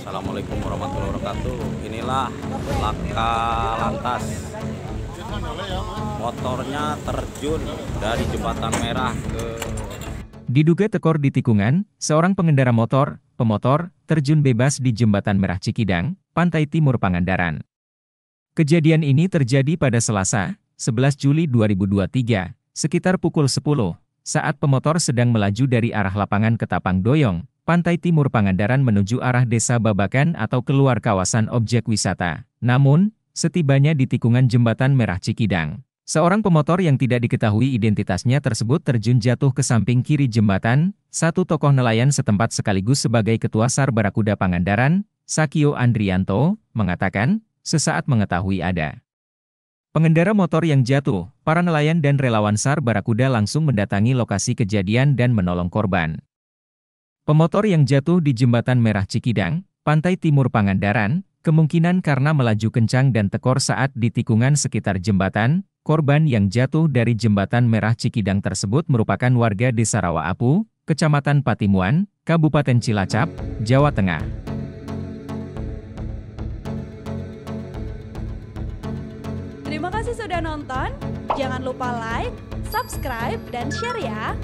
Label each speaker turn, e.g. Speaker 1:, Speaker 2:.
Speaker 1: Assalamualaikum warahmatullahi wabarakatuh. Inilah laka lantas. Motornya terjun dari jembatan merah ke
Speaker 2: Diduga tekor di tikungan, seorang pengendara motor, pemotor, terjun bebas di Jembatan Merah Cikidang, Pantai Timur Pangandaran. Kejadian ini terjadi pada Selasa, 11 Juli 2023, sekitar pukul 10, saat pemotor sedang melaju dari arah lapangan Ketapang Doyong, Pantai Timur Pangandaran menuju arah Desa Babakan atau keluar kawasan objek wisata. Namun, setibanya di tikungan Jembatan Merah Cikidang, Seorang pemotor yang tidak diketahui identitasnya tersebut terjun jatuh ke samping kiri jembatan, satu tokoh nelayan setempat sekaligus sebagai ketua SAR Barakuda Pangandaran, Sakio Andrianto, mengatakan, sesaat mengetahui ada pengendara motor yang jatuh, para nelayan dan relawan SAR Barakuda langsung mendatangi lokasi kejadian dan menolong korban. Pemotor yang jatuh di jembatan Merah Cikidang, Pantai Timur Pangandaran, kemungkinan karena melaju kencang dan tekor saat di tikungan sekitar jembatan, Korban yang jatuh dari jembatan Merah Cikidang tersebut merupakan warga Desa Rawa Apu, Kecamatan Patimuan, Kabupaten Cilacap, Jawa Tengah.
Speaker 3: Terima kasih sudah nonton. Jangan lupa like, subscribe, dan share ya.